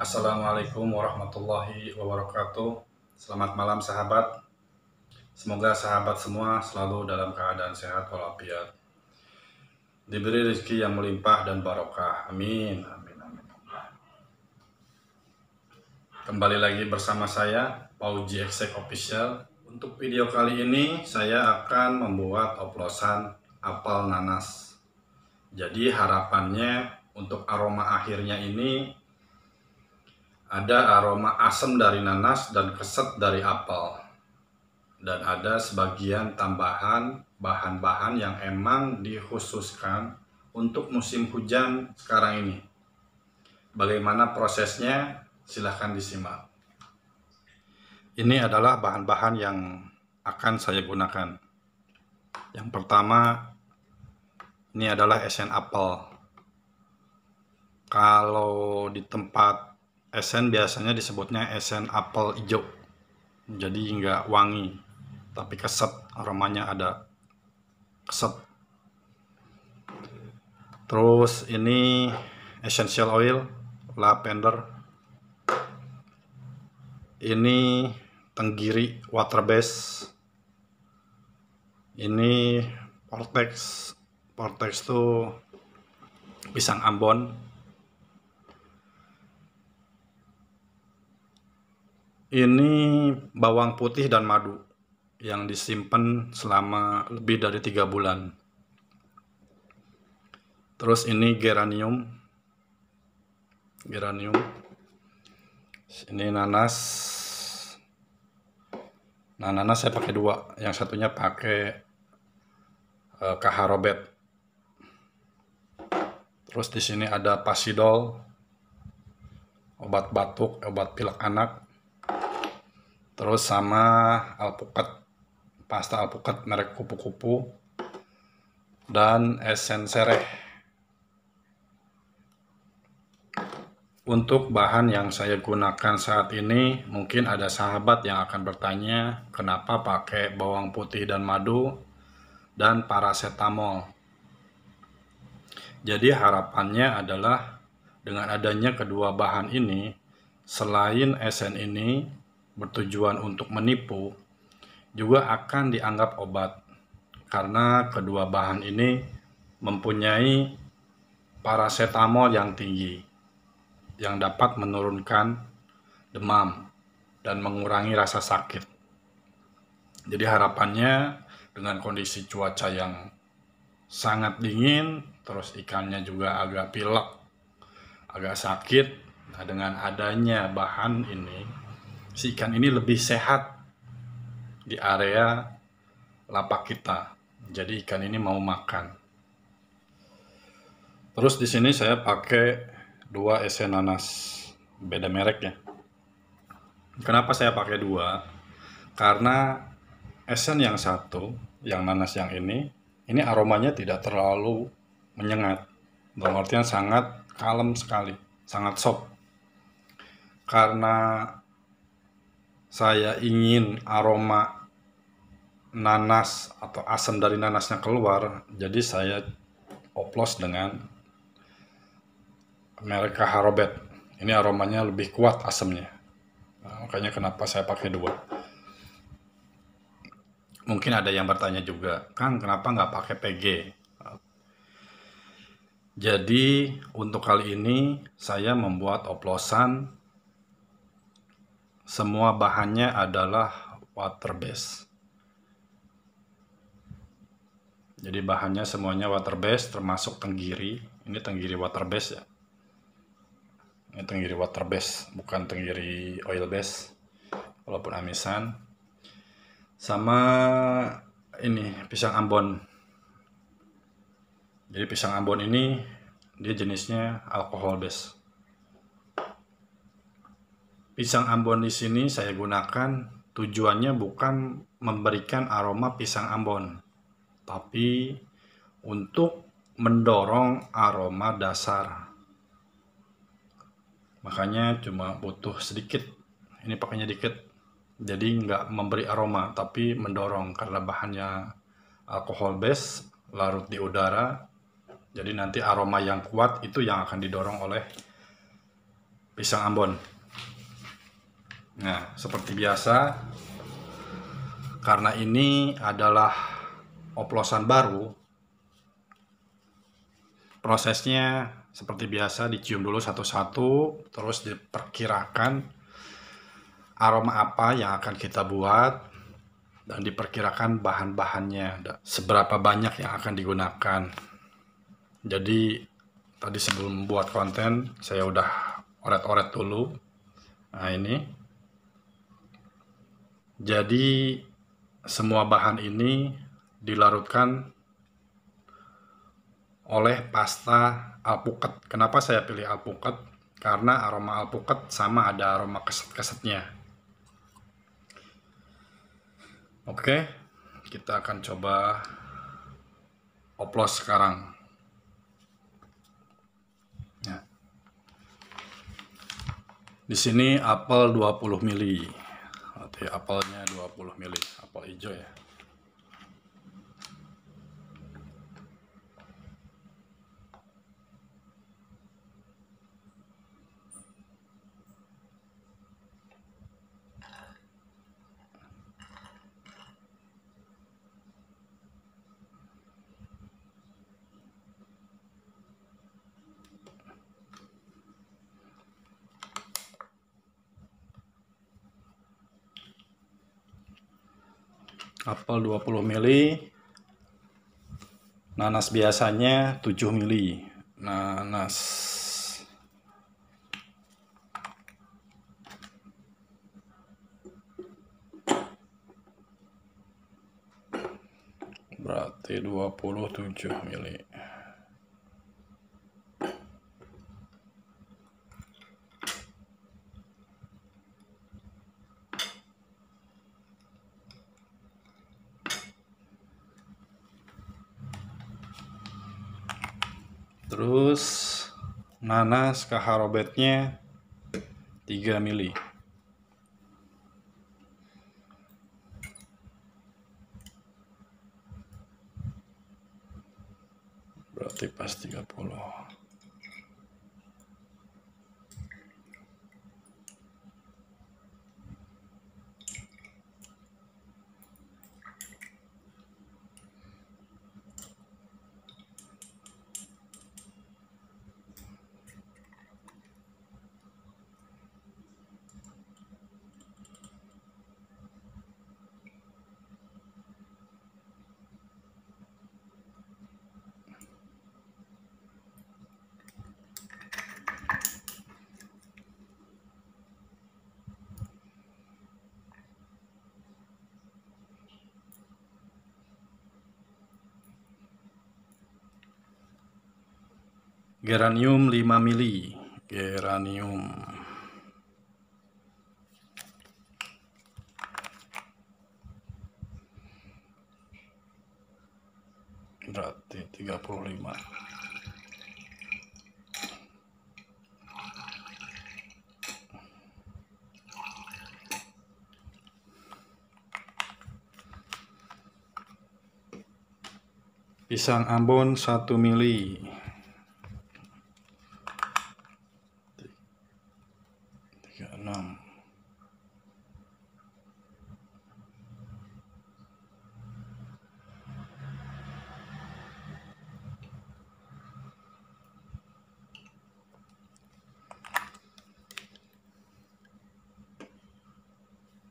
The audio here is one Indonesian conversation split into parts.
Assalamualaikum warahmatullahi wabarakatuh. Selamat malam sahabat. Semoga sahabat semua selalu dalam keadaan sehat walafiat. Diberi rezeki yang melimpah dan barokah. Amin. Amin. Amin. Kembali lagi bersama saya, Pauji Exec Official. Untuk video kali ini, saya akan membuat oplosan apel nanas. Jadi harapannya untuk aroma akhirnya ini ada aroma asam dari nanas dan keset dari apel. Dan ada sebagian tambahan bahan-bahan yang emang dikhususkan untuk musim hujan sekarang ini. Bagaimana prosesnya? Silahkan disimak. Ini adalah bahan-bahan yang akan saya gunakan. Yang pertama, ini adalah esen apel. Kalau di tempat esen biasanya disebutnya esen apel hijau. Jadi nggak wangi tapi keset aromanya ada keset. Terus ini essential oil lavender. Ini tenggiri water base ini vortex vortex tuh pisang ambon Ini bawang putih dan madu yang disimpan selama lebih dari tiga bulan. Terus ini geranium, geranium. Ini nanas. Nah nanas saya pakai dua, yang satunya pakai uh, kaharobet. Terus di sini ada pasidol, obat batuk, obat pilek anak terus sama alpukat pasta alpukat merek kupu-kupu dan esen sereh untuk bahan yang saya gunakan saat ini mungkin ada sahabat yang akan bertanya kenapa pakai bawang putih dan madu dan paracetamol? Jadi harapannya adalah dengan adanya kedua bahan ini selain esen ini bertujuan untuk menipu juga akan dianggap obat karena kedua bahan ini mempunyai paracetamol yang tinggi yang dapat menurunkan demam dan mengurangi rasa sakit. Jadi harapannya dengan kondisi cuaca yang sangat dingin, terus ikannya juga agak pilek, agak sakit. Nah, dengan adanya bahan ini si ikan ini lebih sehat di area lapak kita. Jadi ikan ini mau makan. Terus di sini saya pakai dua esen nanas, beda merek ya. Kenapa saya pakai dua? Karena esen yang satu, yang nanas yang ini, ini aromanya tidak terlalu menyengat. Dalam artian sangat kalem sekali, sangat soft. Karena saya ingin aroma nanas atau asam dari nanasnya keluar jadi saya oplos dengan merek Harobet ini aromanya lebih kuat asamnya. Nah, makanya kenapa saya pakai dua. Mungkin ada yang bertanya juga Kang kenapa nggak pakai PG jadi untuk kali ini saya membuat oplosan semua bahannya adalah water base. Jadi bahannya semuanya water base termasuk tenggiri. Ini tenggiri water base ya. Ini tenggiri water base, bukan tenggiri oil base. Walaupun amisan. Sama ini pisang ambon. Jadi pisang ambon ini dia jenisnya alkohol base. Pisang Ambon di sini saya gunakan tujuannya bukan memberikan aroma pisang Ambon, tapi untuk mendorong aroma dasar. Makanya cuma butuh sedikit. Ini pakainya dikit. Jadi nggak memberi aroma, tapi mendorong karena bahannya alkohol base larut di udara. Jadi nanti aroma yang kuat itu yang akan didorong oleh pisang Ambon. Nah, seperti biasa, karena ini adalah oplosan baru, prosesnya seperti biasa dicium dulu satu-satu, terus diperkirakan aroma apa yang akan kita buat, dan diperkirakan bahan-bahannya, seberapa banyak yang akan digunakan. Jadi, tadi sebelum buat konten, saya udah oret-oret dulu. Nah, ini jadi semua bahan ini dilarutkan oleh pasta alpukat. Kenapa saya pilih alpukat? Karena aroma alpukat sama ada aroma keset-kesetnya. Oke, kita akan coba oplos sekarang. Ya. Di sini apel 20 mili berarti apelnya 20 mili apel hijau ya apel 20 mili. Nanas biasanya 7 mili. Nanas. Berarti 27 mili terus nanas kaharobetnya 3 mili. Berarti pas 30 geranium 5 mili. Geranium. Berarti 35 pisang ambon 1 mili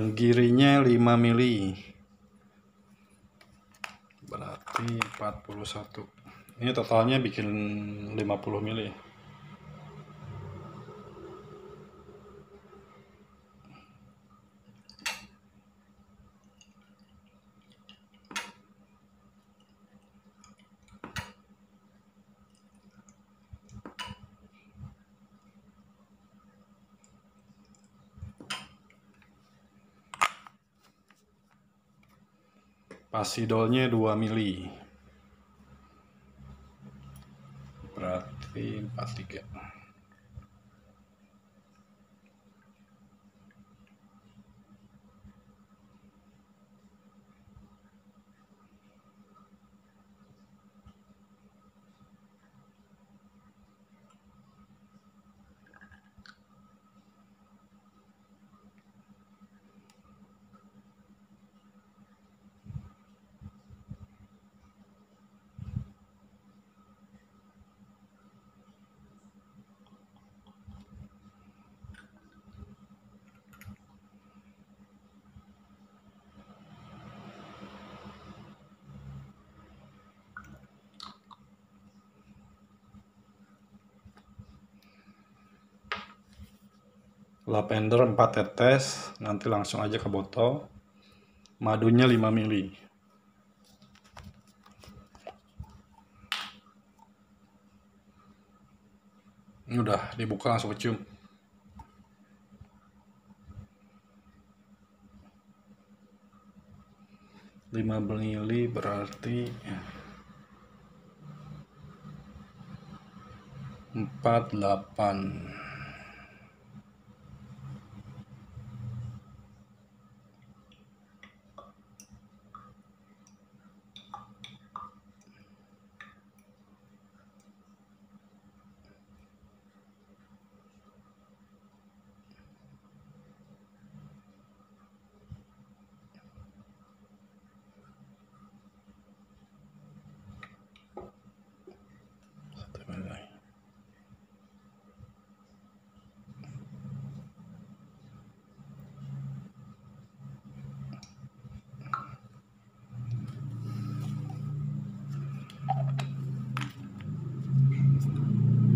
tenggirinya 5 mili. Berarti 41 ini totalnya bikin 50 mili pasidolnya 2 mili berarti 43 lavender 4 tetes nanti langsung aja ke botol. Madunya 5 mili. Ini udah dibuka langsung kecium. Lima mili berarti empat delapan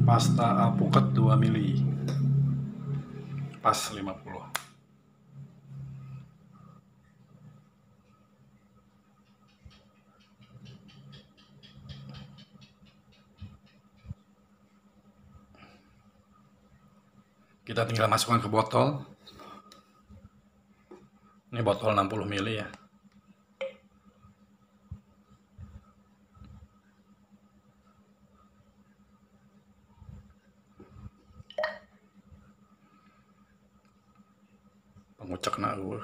pasta alpukat 2 mili. Pas 50 kita tinggal masukkan ke botol. Ini botol 60 mili ya pengucak na gue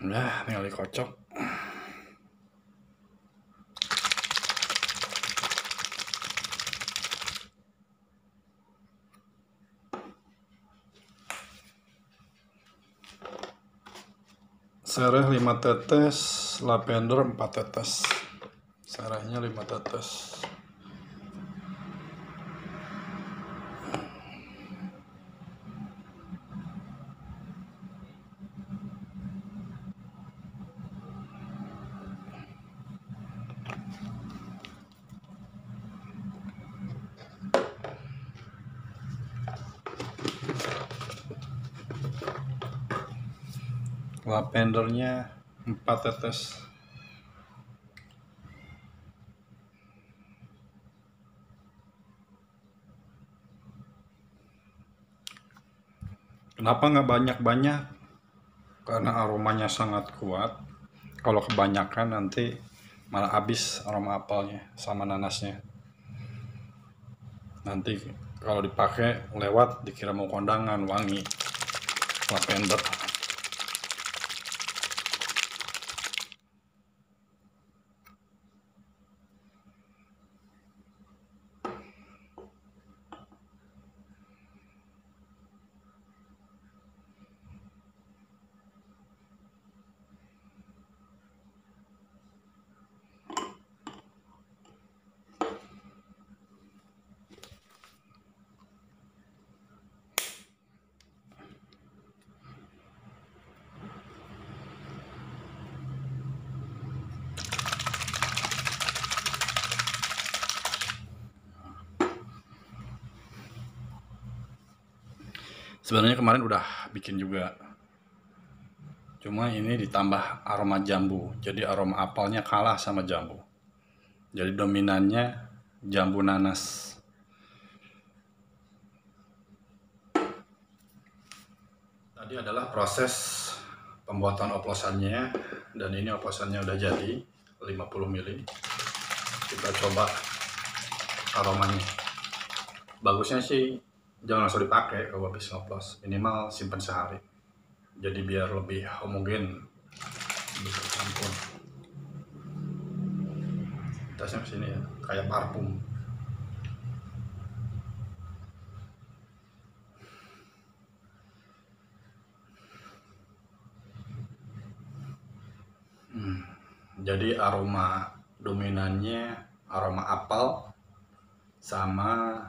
Nah, tinggal dikocok. Sereh 5 tetes, lavender 4 tetes. Serehnya 5 tetes. Lavendernya 4 tetes kenapa nggak banyak-banyak? Karena aromanya sangat kuat. Kalau kebanyakan nanti malah habis aroma apelnya sama nanasnya. Nanti kalau dipakai lewat dikira mau kondangan wangi. Lavender sebenarnya kemarin udah bikin juga. Cuma ini ditambah aroma jambu. Jadi aroma apelnya kalah sama jambu. Jadi dominannya jambu nanas. Tadi adalah proses pembuatan oplosannya dan ini oplosannya udah jadi 50 ml. Kita coba aromanya. Bagusnya sih jangan langsung dipakai kalau habis ngoplos. Minimal simpan sehari. Jadi biar lebih homogen. Bisa campur tasnya sini ya. Kayak parfum. Hmm. Jadi aroma dominannya aroma apel sama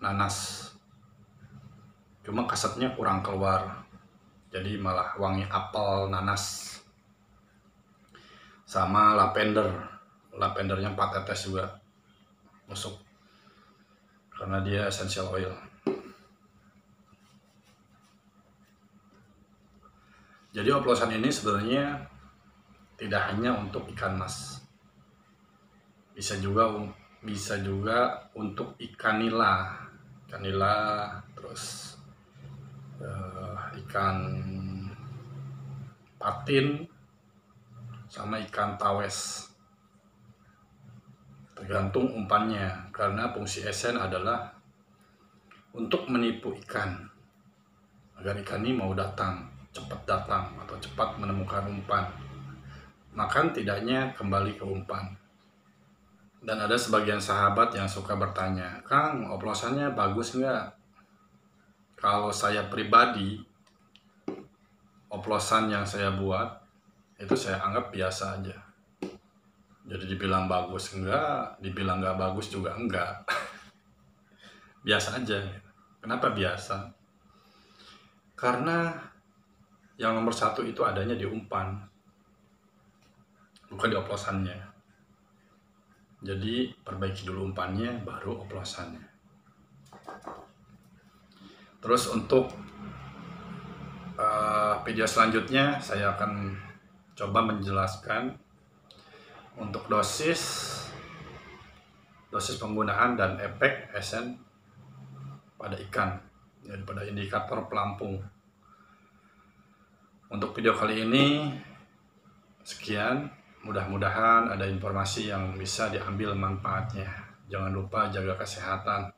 nanas cuma kasetnya kurang keluar. Jadi malah wangi apel nanas sama lavender lavendernya 4 tetes juga masuk karena dia essential oil. Jadi oplosan ini sebenarnya tidak hanya untuk ikan mas. Bisa juga bisa juga untuk ikan nila. Ikan nila terus uh, ikan patin sama ikan tawes. Tergantung umpannya karena fungsi esen adalah untuk menipu ikan agar ikan ini mau datang cepat datang atau cepat menemukan umpan. Makan tidaknya kembali ke umpan. Dan ada sebagian sahabat yang suka bertanya Kang oplosannya bagus nggak kalau saya pribadi oplosan yang saya buat itu saya anggap biasa aja. Jadi dibilang bagus enggak dibilang nggak bagus juga enggak. Biasa aja. Kenapa biasa? Karena yang nomor satu itu adanya di umpan bukan di oplosannya. Jadi perbaiki dulu umpannya baru oplosannya terus untuk uh, video selanjutnya saya akan coba menjelaskan untuk dosis dosis penggunaan dan efek esen pada ikan jadi pada indikator pelampung. Untuk video kali ini sekian. Mudah-mudahan ada informasi yang bisa diambil manfaatnya. Jangan lupa jaga kesehatan